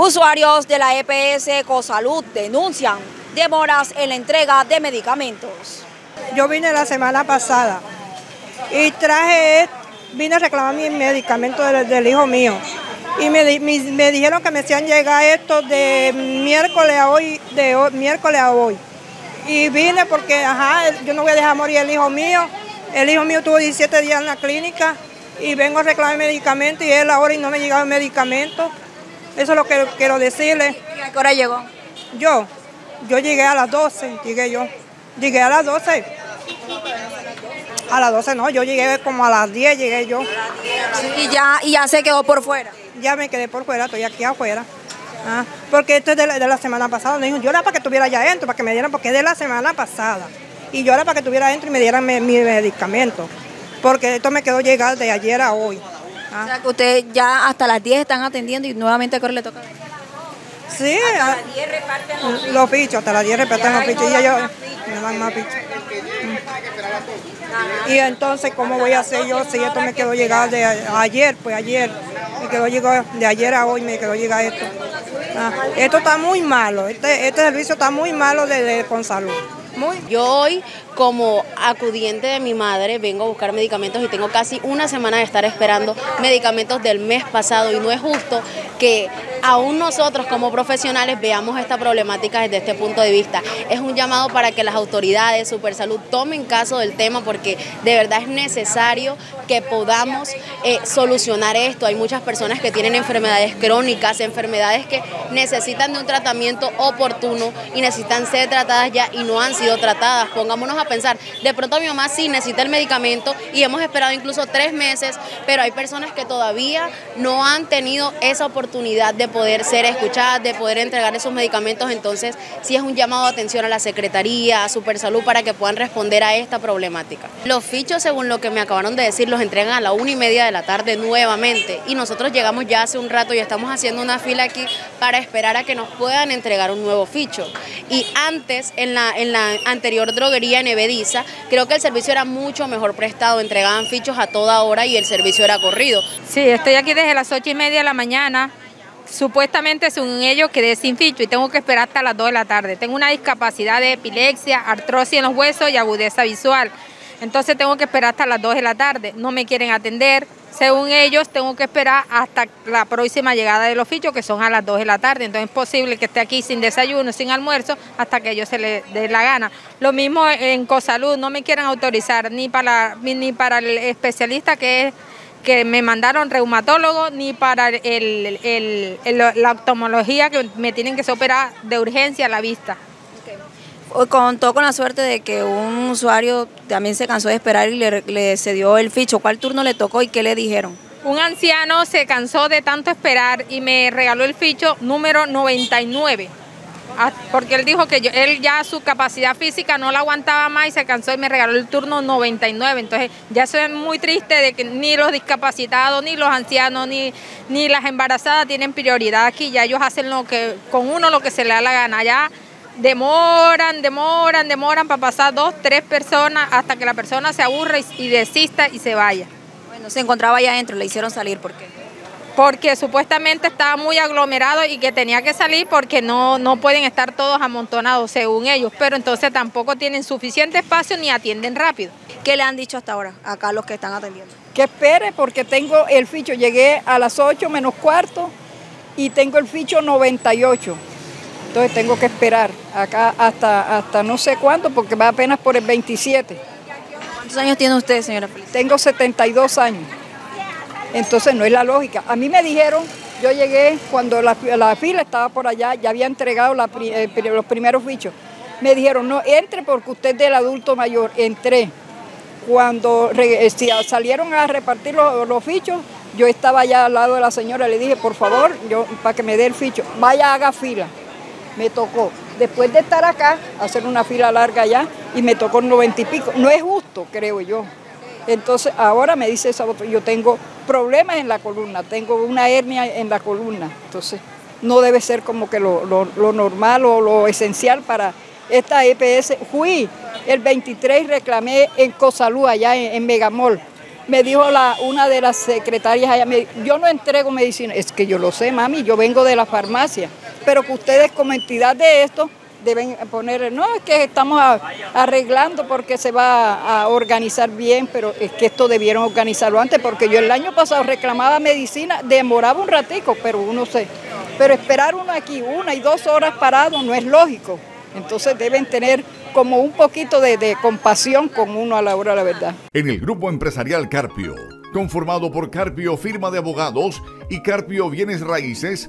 Usuarios de la EPS Cosalud denuncian demoras en la entrega de medicamentos. Yo vine la semana pasada y traje, vine a reclamar mi medicamento del, hijo mío. Y me, dijeron que me hacían llegar esto de miércoles a hoy, de miércoles a hoy. Y vine porque, ajá, yo no voy a dejar morir el hijo mío. El hijo mío tuvo 17 días en la clínica y vengo a reclamar medicamento y él ahora y no me ha llegado el medicamento. Eso es lo que quiero decirle. ¿Y a qué hora llegó? Yo, yo llegué a las 12, llegué yo. Llegué a las 12. A las 12 no, yo llegué como a las 10, llegué yo. y ya, y ya se quedó por fuera. Ya me quedé por fuera, estoy aquí afuera. Ah, porque esto es de la, semana pasada. Me dijo, yo era para que estuviera allá adentro, para que me dieran, porque es de la semana pasada. Y yo era para que estuviera adentro y me dieran mi, medicamento. Porque esto me quedó llegar de ayer a hoy. Ah. O sea que usted ya hasta las 10 están atendiendo y nuevamente a le toca. Sí, hasta las 10 reparten los fichos. hasta las 10 reparten los fichos. Y ellos me dan más fichos. Y entonces, ¿cómo voy a hacer yo si esto me quedó llegar de ayer? Pues ayer, me quedó llegar de ayer a hoy, me quedó llegar esto. Ah, esto está muy malo, este, este servicio está muy malo de, de con salud. Yo hoy, como acudiente de mi madre, vengo a buscar medicamentos y tengo casi una semana de estar esperando medicamentos del mes pasado y no es justo que aún nosotros como profesionales veamos esta problemática desde este punto de vista. Es un llamado para que las autoridades, Supersalud, tomen caso del tema porque de verdad es necesario que podamos eh, solucionar esto. Hay muchas personas que tienen enfermedades crónicas, enfermedades que necesitan de un tratamiento oportuno y necesitan ser tratadas ya y no han sido tratadas. Pongámonos a pensar, de pronto mi mamá sí necesita el medicamento y hemos esperado incluso tres meses, pero hay personas que todavía no han tenido esa oportunidad de poder ser escuchadas, de poder entregar esos medicamentos. Entonces, sí es un llamado de atención a la Secretaría, a Supersalud, para que puedan responder a esta problemática. Los fichos, según lo que me acabaron de decir, los entregan a la una y media de la tarde nuevamente y nosotros llegamos ya hace un rato y estamos haciendo una fila aquí para esperar a que nos puedan entregar un nuevo ficho. Y antes, en la, en la anterior droguería en Creo que el servicio era mucho mejor prestado, entregaban fichos a toda hora y el servicio era corrido. Sí, estoy aquí desde las ocho y media de la mañana. Supuestamente, según ellos, quedé sin ficho y tengo que esperar hasta las 2 de la tarde. Tengo una discapacidad de epilepsia, artrosis en los huesos y agudeza visual. Entonces tengo que esperar hasta las 2 de la tarde. No me quieren atender. Según ellos, tengo que esperar hasta la próxima llegada de los fichos, que son a las 2 de la tarde. Entonces es posible que esté aquí sin desayuno, sin almuerzo, hasta que ellos se les dé la gana. Lo mismo en Cosalud, no me quieren autorizar ni para, ni para el especialista que es que me mandaron reumatólogo ni para el, la oftalmología que me tienen que operar de urgencia a la vista. Contó con la suerte de que un usuario también se cansó de esperar y le, le cedió el ficho. ¿Cuál turno le tocó y qué le dijeron? Un anciano se cansó de tanto esperar y me regaló el ficho número 99. Ah, porque él dijo que él ya su capacidad física no la aguantaba más y se cansó y me regaló el turno 99. Entonces ya soy muy triste de que ni los discapacitados, ni los ancianos, ni, ni las embarazadas tienen prioridad aquí. Ya ellos hacen lo que con uno lo que se le da la gana. Ya demoran, demoran, demoran para pasar dos, tres personas hasta que la persona se aburre y, desista y se vaya. Bueno, se encontraba allá adentro, le hicieron salir, ¿por qué? Porque supuestamente estaba muy aglomerado y que tenía que salir porque no, no pueden estar todos amontonados según ellos, pero entonces tampoco tienen suficiente espacio ni atienden rápido. ¿Qué le han dicho hasta ahora acá los que están atendiendo? Que espere porque tengo el ficho, llegué a las 8 menos cuarto y tengo el ficho 98. Entonces tengo que esperar acá hasta, hasta no sé cuánto porque va apenas por el 27. ¿Cuántos años tiene usted, señora Felicia? Tengo 72 años. Entonces no es la lógica. A mí me dijeron, yo llegué cuando la, fila estaba por allá, ya había entregado eh, los primeros fichos. Me dijeron, no, entre porque usted es del adulto mayor. Entré. Cuando eh, salieron a repartir los, los fichos, yo estaba allá al lado de la señora, le dije, por favor, yo, para que me dé el ficho, vaya, haga fila me tocó, después de estar acá, hacer una fila larga allá y me tocó 90 y pico. No es justo, creo yo. Entontonces ahora me dice esa otra, yo tengo problemas en la columna, tengo una hernia en la columna. Entonces no debe ser como que lo, normal o lo esencial para esta EPS. Fui el 23 reclamé en Cosalú, allá en, Megamol. me dijo la, una de las secretarias allá, yo no entrego medicina, es que yo lo sé, mami, yo vengo de la farmacia, pero que ustedes como entidad de esto deben poner, no, es que estamos arreglando porque se va a organizar bien, pero es que esto debieron organizarlo antes, porque yo el año pasado reclamaba medicina, demoraba un ratico, pero uno se, pero esperar uno aquí una y dos horas parado no es lógico. Entonces deben tener como un poquito de, de, compasión con uno a la hora de la verdad. En el grupo empresarial Carpio, conformado por Carpio Firma de Abogados y Carpio Bienes Raíces,